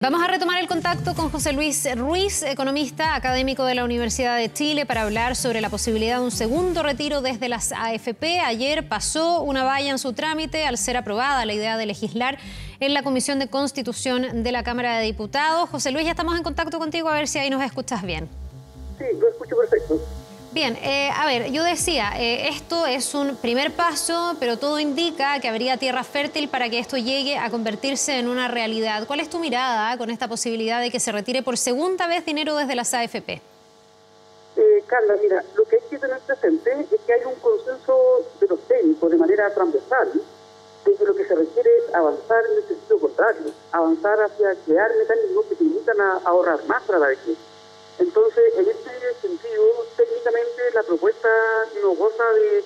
Vamos a retomar el contacto con José Luis Ruiz, economista académico de la Universidad de Chile, para hablar sobre la posibilidad de un segundo retiro desde las AFP. Ayer pasó una valla en su trámite al ser aprobada la idea de legislar en la Comisión de Constitución de la Cámara de Diputados. José Luis, ya estamos en contacto contigo a ver si ahí nos escuchas bien. Sí, lo escucho perfecto. Bien, eh, a ver, yo decía, eh, esto es un primer paso, pero todo indica que habría tierra fértil para que esto llegue a convertirse en una realidad. ¿Cuál es tu mirada con esta posibilidad de que se retire por segunda vez dinero desde las AFP? Eh, Carla, mira, lo que hay que tener presente es que hay un consenso de los técnicos de manera transversal de que lo que se requiere es avanzar en el sentido contrario, avanzar hacia crear mecanismos que permitan a ahorrar más para la vejez. Entonces, en este sentido, técnicamente la propuesta no goza de,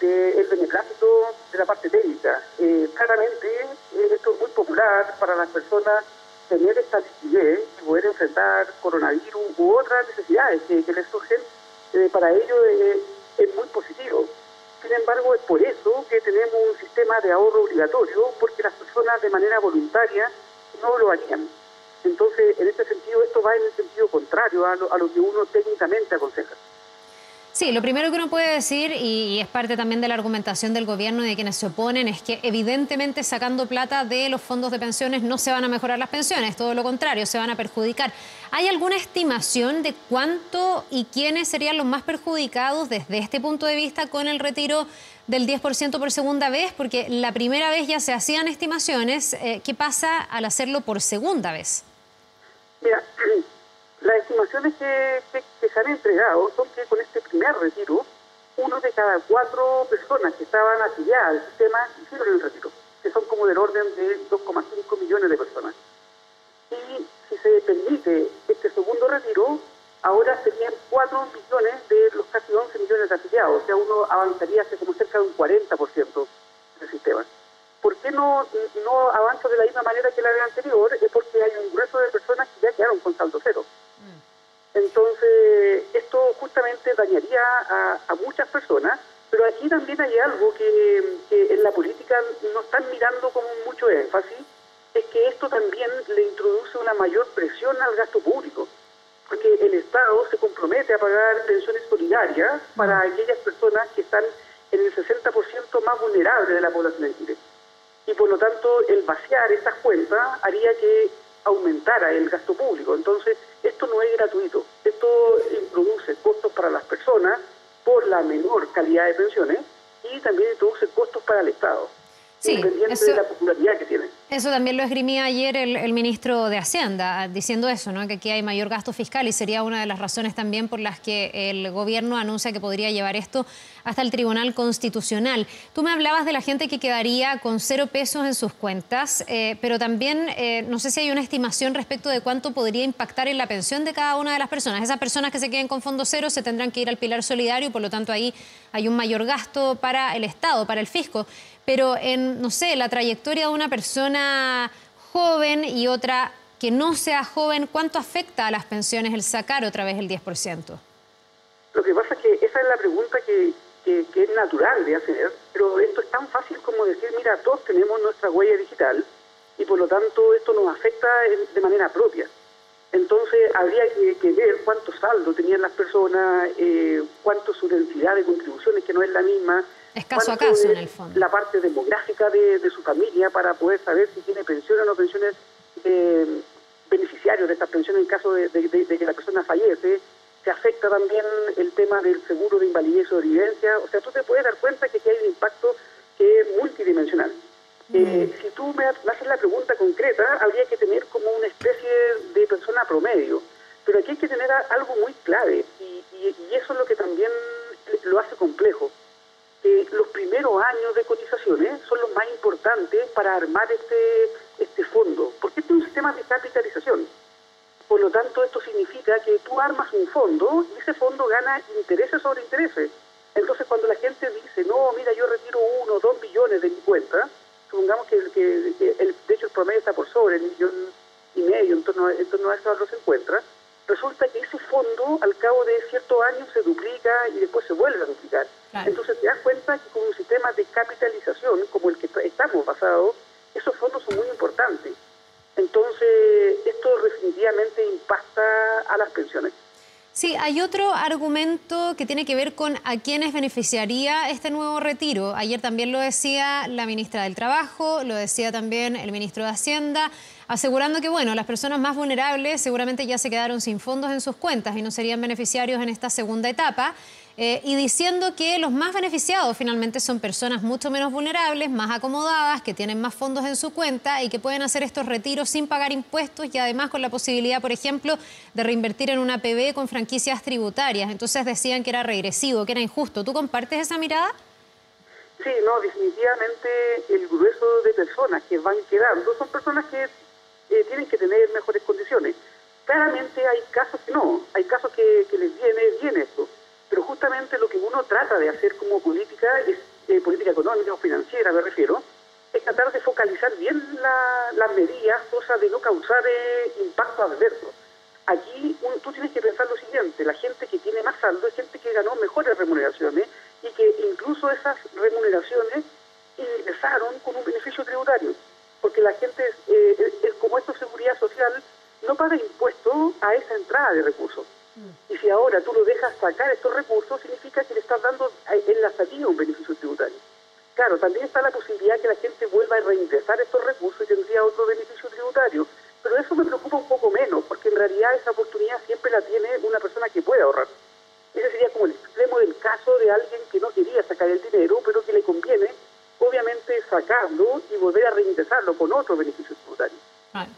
el beneplácito de la parte técnica. Eh, claramente, eh, esto es muy popular para las personas tener esta liquidez y poder enfrentar coronavirus u otras necesidades que, les surgen. Eh, para ello es muy positivo. Sin embargo, es por eso que tenemos un sistema de ahorro obligatorio, porque las personas de manera voluntaria no lo harían. Entonces, en este sentido, esto va en el sentido contrario a lo, a lo que uno técnicamente aconseja. Sí, lo primero que uno puede decir, y es parte también de la argumentación del gobierno y de quienes se oponen, es que evidentemente sacando plata de los fondos de pensiones no se van a mejorar las pensiones, todo lo contrario, se van a perjudicar. ¿Hay alguna estimación de cuánto y quiénes serían los más perjudicados desde este punto de vista con el retiro del 10% por segunda vez? Porque la primera vez ya se hacían estimaciones, eh, ¿qué pasa al hacerlo por segunda vez? Mira, las estimaciones que, se han entregado son que con este primer retiro, uno de cada cuatro personas que estaban afiliadas al sistema hicieron el retiro, que son como del orden de 2,5 millones de personas. Y si se permite este segundo retiro, ahora serían 4 millones de los casi 11 millones de afiliados, o sea, uno avanzaría hacia como cerca de un 40% del sistema. ¿Por qué no, no avanza de la misma manera que la vez anterior? Es porque hay un grueso de personas que ya quedaron con saldo cero. Entonces, esto justamente dañaría a, muchas personas, pero aquí también hay algo que, en la política no están mirando con mucho énfasis, es que esto también le introduce una mayor presión al gasto público, porque el Estado se compromete a pagar pensiones solidarias para mm. aquellas personas que están en el 60% más vulnerable de la población en Chile y por lo tanto el vaciar estas cuentas haría que aumentara el gasto público. Entonces, esto no es gratuito, esto introduce costos para las personas por la menor calidad de pensiones y también introduce costos para el Estado, sí, independiente de la popularidad que tiene. Eso también lo esgrimía ayer el, ministro de Hacienda, diciendo eso, ¿no? que aquí hay mayor gasto fiscal y sería una de las razones también por las que el gobierno anuncia que podría llevar esto hasta el Tribunal Constitucional. Tú me hablabas de la gente que quedaría con cero pesos en sus cuentas, eh, pero también eh, no sé si hay una estimación respecto de cuánto podría impactar en la pensión de cada una de las personas. Esas personas que se queden con fondo cero se tendrán que ir al pilar solidario, por lo tanto ahí hay un mayor gasto para el Estado, para el fisco. Pero en, no sé, la trayectoria de una persona joven y otra que no sea joven, ¿cuánto afecta a las pensiones el sacar otra vez el 10%? Lo que pasa es que esa es la pregunta que, es natural de hacer, pero esto es tan fácil como decir, mira, todos tenemos nuestra huella digital y por lo tanto esto nos afecta de manera propia. Entonces habría que, ver cuánto saldo tenían las personas, eh, cuánto su densidad de contribuciones, que no es la misma, es caso a caso, en el fondo. La parte demográfica de, su familia para poder saber si tiene pensiones o no pensiones eh, beneficiarios de estas pensiones en caso de, que la persona fallece. Se afecta también el tema del seguro de invalidez o de. O sea, tú te puedes dar cuenta que aquí hay un impacto que es multidimensional. Eh, si tú me haces la pregunta concreta, habría que tener como una especie de persona promedio. Pero aquí hay que tener algo muy clave y, y eso es lo que también lo hace complejo los primeros años de cotizaciones son los más importantes para armar este, este fondo, porque este es un sistema de capitalización. Por lo tanto, esto significa que tú armas un fondo y ese fondo gana intereses sobre intereses. Entonces, cuando la gente dice, no, mira, yo retiro uno, dos millones de mi cuenta, supongamos que, el, de hecho el promedio está por sobre el millón y medio, en torno, en torno a eso se encuentra, resulta que ese fondo al cabo de ciertos años se duplica y después se vuelve a duplicar. Entonces te das cuenta que con un sistema de capitalización como el que estamos basados, esos fondos son muy importantes. Entonces, esto definitivamente impacta a las pensiones. Sí, hay otro argumento que tiene que ver con a quiénes beneficiaría este nuevo retiro. Ayer también lo decía la ministra del Trabajo, lo decía también el ministro de Hacienda, asegurando que, bueno, las personas más vulnerables seguramente ya se quedaron sin fondos en sus cuentas y no serían beneficiarios en esta segunda etapa. Eh, y diciendo que los más beneficiados finalmente son personas mucho menos vulnerables, más acomodadas, que tienen más fondos en su cuenta y que pueden hacer estos retiros sin pagar impuestos y además con la posibilidad, por ejemplo, de reinvertir en una PB con franquicias tributarias. Entonces decían que era regresivo, que era injusto. ¿Tú compartes esa mirada? Sí, no, definitivamente el grueso de personas que van quedando son personas que eh, tienen que tener mejores condiciones. Claramente hay casos que no, hay casos que, les viene bien esto pero justamente lo que uno trata de hacer como política, eh, política económica o financiera me refiero, es tratar de focalizar bien las medidas, cosa de no causar eh, impacto adverso. Aquí tú tienes que pensar lo siguiente, la gente que tiene más saldo es gente que ganó mejores remuneraciones y que incluso esas remuneraciones ingresaron con un beneficio tributario, porque la gente, como esto es seguridad social, no paga impuesto a esa entrada de recursos. Y si ahora tú lo dejas sacar estos recursos, significa que le estás dando en la salida un beneficio tributario. Claro, también está la posibilidad que la gente vuelva a reingresar estos recursos y tendría otro beneficio tributario. Pero eso me preocupa un poco menos, porque en realidad esa oportunidad siempre la tiene una persona que puede ahorrar. Ese sería como el extremo del caso de alguien que no quería sacar el dinero, pero que le conviene, obviamente, sacarlo y volver a reingresarlo con otro beneficio tributario.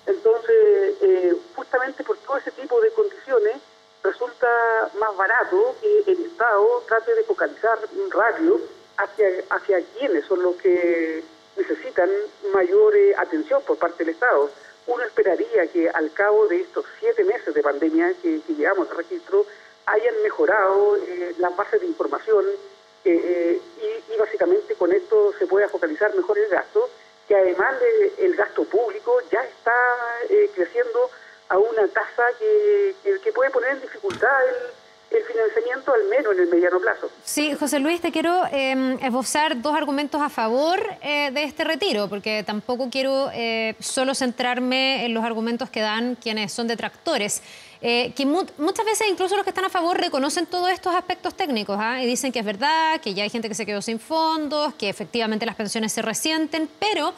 Entonces, eh, justamente por todo ese tipo de condiciones, resulta más barato que el Estado trate de focalizar un radio hacia, hacia quienes son los que necesitan mayor eh, atención por parte del Estado. Uno esperaría que al cabo de estos siete meses de pandemia que, llevamos de registro hayan mejorado eh, las bases de información eh, y, básicamente con esto se pueda focalizar mejor el gasto, que además el gasto público ya está creciendo a una tasa que, que, puede poner en dificultad el, financiamiento, al menos en el mediano plazo. Sí, José Luis, te quiero em, esbozar dos argumentos a favor eh, de este retiro, porque tampoco quiero eh, solo centrarme en los argumentos que dan quienes son detractores. Eh, que muchas veces incluso los que están a favor reconocen todos estos aspectos técnicos ¿ah? y dicen que es verdad, que ya hay gente que se quedó sin fondos, que efectivamente las pensiones se resienten, pero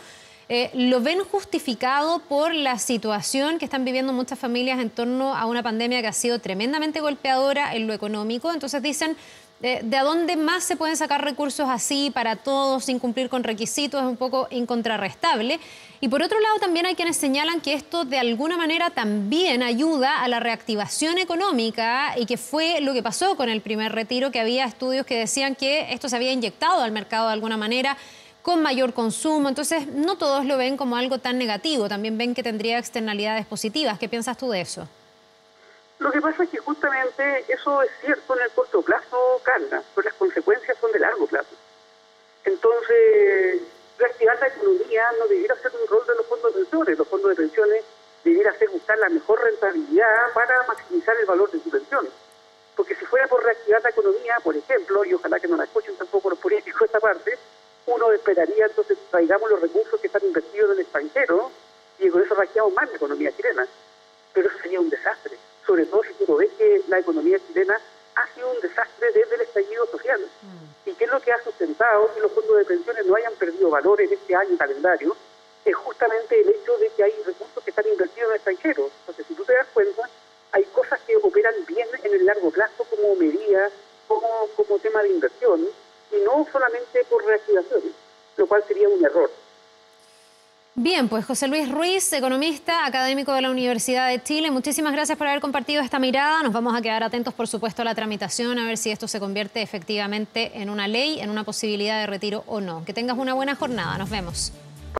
eh, lo ven justificado por la situación que están viviendo muchas familias en torno a una pandemia que ha sido tremendamente golpeadora en lo económico. Entonces dicen, eh, ¿de dónde más se pueden sacar recursos así para todos sin cumplir con requisitos? Es un poco incontrarrestable. Y por otro lado, también hay quienes señalan que esto de alguna manera también ayuda a la reactivación económica y que fue lo que pasó con el primer retiro, que había estudios que decían que esto se había inyectado al mercado de alguna manera con mayor consumo. Entonces, no todos lo ven como algo tan negativo, también ven que tendría externalidades positivas. ¿Qué piensas tú de eso? Lo que pasa es que justamente eso es cierto en el corto plazo, Carla, pero las consecuencias son de largo plazo. Entonces, reactivar la economía no debiera ser un rol de los fondos de pensiones. Los fondos de pensiones debiera ser buscar la mejor rentabilidad para maximizar el valor de sus pensiones. Porque si fuera por reactivar la economía, por ejemplo, y ojalá que no la escuchen tampoco los políticos esta parte, uno esperaría entonces traigamos los recursos que están invertidos en el extranjero y con eso raqueamos más la economía chilena. Pero eso sería un desastre, sobre todo si uno ve que la economía chilena ha sido un desastre desde el estallido social. Mm. ¿Y qué es lo que ha sustentado que los fondos de pensiones no hayan perdido valor en este año calendario? Es justamente el hecho de que hay recursos que están invertidos en el extranjero. Entonces, si tú te das cuenta, hay cosas que operan bien en el largo plazo como medida, como, como tema de inversión, y no solamente por reactivación, lo cual sería un error. Bien, pues José Luis Ruiz, economista, académico de la Universidad de Chile, muchísimas gracias por haber compartido esta mirada. Nos vamos a quedar atentos, por supuesto, a la tramitación, a ver si esto se convierte efectivamente en una ley, en una posibilidad de retiro o no. Que tengas una buena jornada. Nos vemos.